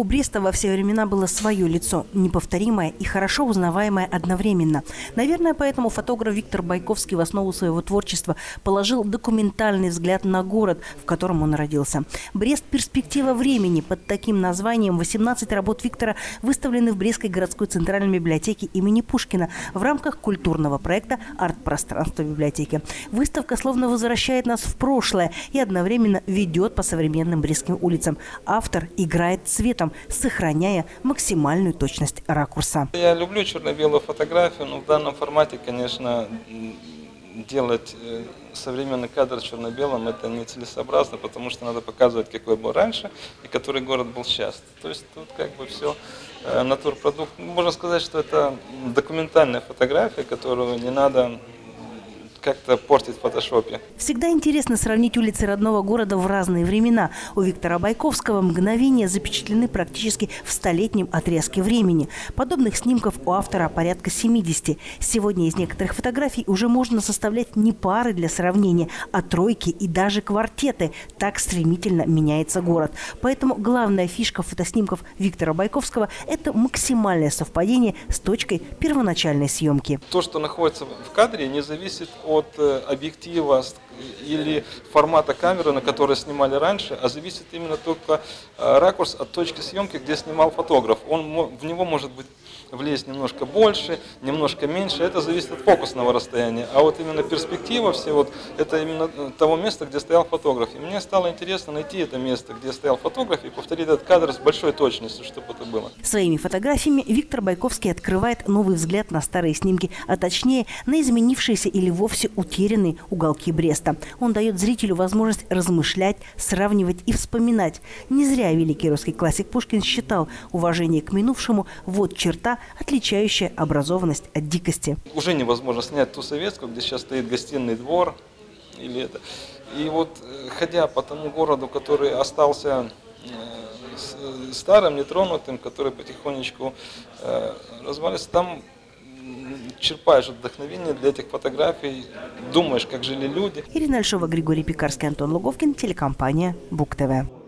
У Бреста во все времена было свое лицо, неповторимое и хорошо узнаваемое одновременно. Наверное, поэтому фотограф Виктор Байковский в основу своего творчества положил документальный взгляд на город, в котором он родился. Брест – перспектива времени. Под таким названием 18 работ Виктора выставлены в Брестской городской центральной библиотеке имени Пушкина в рамках культурного проекта «Арт-пространство библиотеки». Выставка словно возвращает нас в прошлое и одновременно ведет по современным брестским улицам. Автор играет цвет цветом, сохраняя максимальную точность ракурса. Я люблю черно-белую фотографию, но в данном формате, конечно, делать э, современный кадр черно-белым это нецелесообразно, потому что надо показывать, какой был раньше и который город был сейчас. То есть тут как бы все э, натурпродукт. Можно сказать, что это документальная фотография, которую не надо как-то портить в фотошопе. Всегда интересно сравнить улицы родного города в разные времена. У Виктора Байковского мгновения запечатлены практически в столетнем отрезке времени. Подобных снимков у автора порядка 70. Сегодня из некоторых фотографий уже можно составлять не пары для сравнения, а тройки и даже квартеты. Так стремительно меняется город. Поэтому главная фишка фотоснимков Виктора Байковского – это максимальное совпадение с точкой первоначальной съемки. То, что находится в кадре, не зависит от э, объектива или формата камеры, на которой снимали раньше, а зависит именно только э, ракурс от точки съемки, где снимал фотограф. Он, в него может быть влезть немножко больше, немножко меньше. Это зависит от фокусного расстояния. А вот именно перспектива все вот, это именно э, того места, где стоял фотограф. И мне стало интересно найти это место, где стоял фотограф, и повторить этот кадр с большой точностью, чтобы это было. Своими фотографиями Виктор Байковский открывает новый взгляд на старые снимки, а точнее на изменившиеся или вовсе утерянные уголки Бреста. Он дает зрителю возможность размышлять, сравнивать и вспоминать. Не зря великий русский классик Пушкин считал уважение к минувшему – вот черта, отличающая образованность от дикости. Уже невозможно снять ту советскую, где сейчас стоит гостиный двор или это. И вот э, ходя по тому городу, который остался э, старым, нетронутым, который потихонечку э, развалится, там черпаешь вдохновение для этих фотографий, думаешь, как жили люди. Ирина Альшова, Григорий Пекарский, Антон Луговкин, телекомпания Бук ТВ.